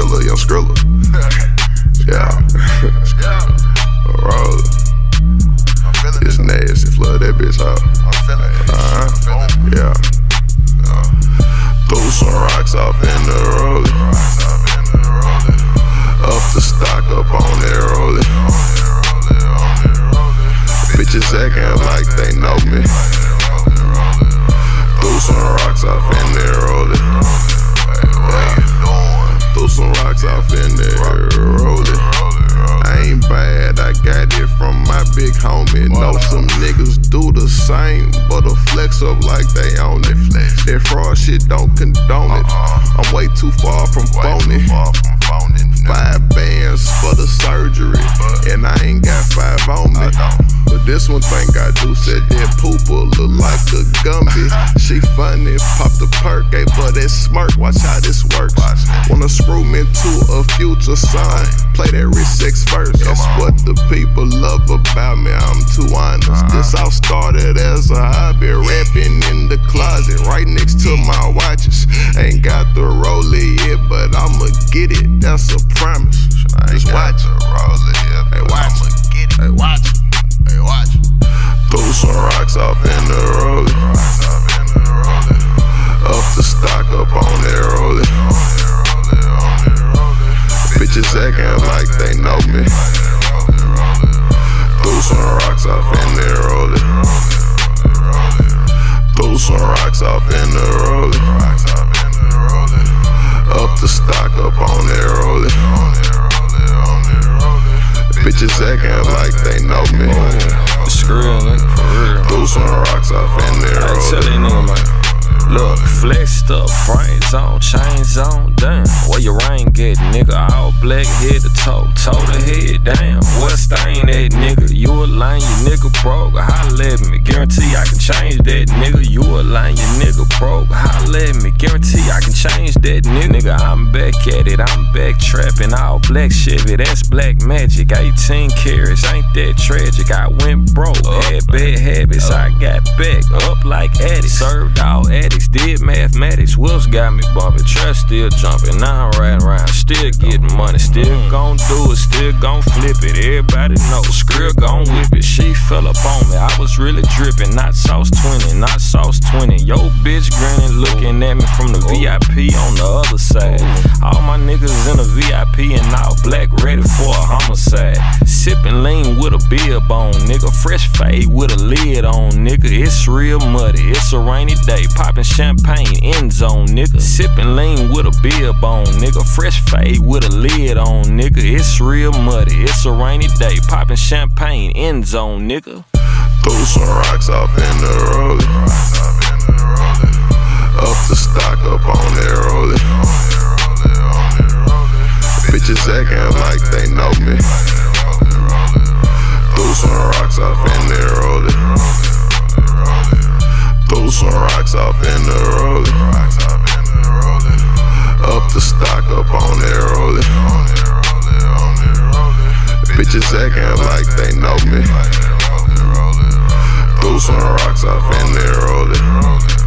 Scrilla, young Scrilla. yeah. Roll it. It's nasty, flood that bitch out. Uh-huh. Yeah. Threw some rocks off in the roller. Up the stock up on that roller. Bitches acting like they know me. Threw some rocks off in there some rocks off in there roller. I ain't bad, I got it from my big homie. Know some niggas do the same, but a flex up like they own it. That fraud shit don't condone it. I'm way too far from phony. Five bands for the surgery, and I ain't got five on me. But this one thing I do said that pooper look like a Gumby. She funny, pop the perk, gave her that smirk. Watch how this works. Wanna screw me to a future song? Play that rich sex first. That's what the people love about me. I'm too honest. This all started as a hobby, rapping in the closet, right next to my watches. Ain't got the rollie yet, but I'ma get it. That's a promise. Just watch rocks off in the rollie. Up the stock up on that rollie. Bitches acting like they know me. Scrill, nigga, for real. Threw some rocks off in there. I tell that nigga, man. Look, flexed up, frames on, chains on, damn. Where your ring get, nigga? All black head to toe, toe to head, damn. What stain that nigga? You a line, you nigga broke. Holla at me, guarantee I can change that nigga. You a line, you nigga broke. Holla at me, guarantee I can change that nigga. Nigga, I'm back at it, I'm back trapping. All black Chevy, that's black magic. 18 carats, ain't that tragic? I went broke, had bad habits, I got back up like addicts. Served all addicts, did mathematics. Wills got me bumping, trust still jumping. Now I'm riding around, still getting money, still gon' do it, still gon' flip it. Everybody know, Scrill gon' whip it. She fell up on me, I was really dripping. Not sauce 20, not sauce 20. Yo, bitch grinning, looking at me from the VIP on the other side. All my niggas in the VIP and all black, ready for a homicide. Sipping lean with a beer bone, nigga. Fresh fade with a lid on, nigga. It's real muddy, it's a rainy day. Popping champagne, end zone, nigga. Sipping lean with a beer bone, nigga. Fresh fade with a lid on, nigga. It's real muddy, it's a rainy day. Popping champagne, end zone, nigga. Threw some rocks off in the rollie. Up the off in the rollie. Threw some rocks off in the rollie. Up the stock up on that rollie. Bitches acting like they know me. Threw some rocks off in there, roll it.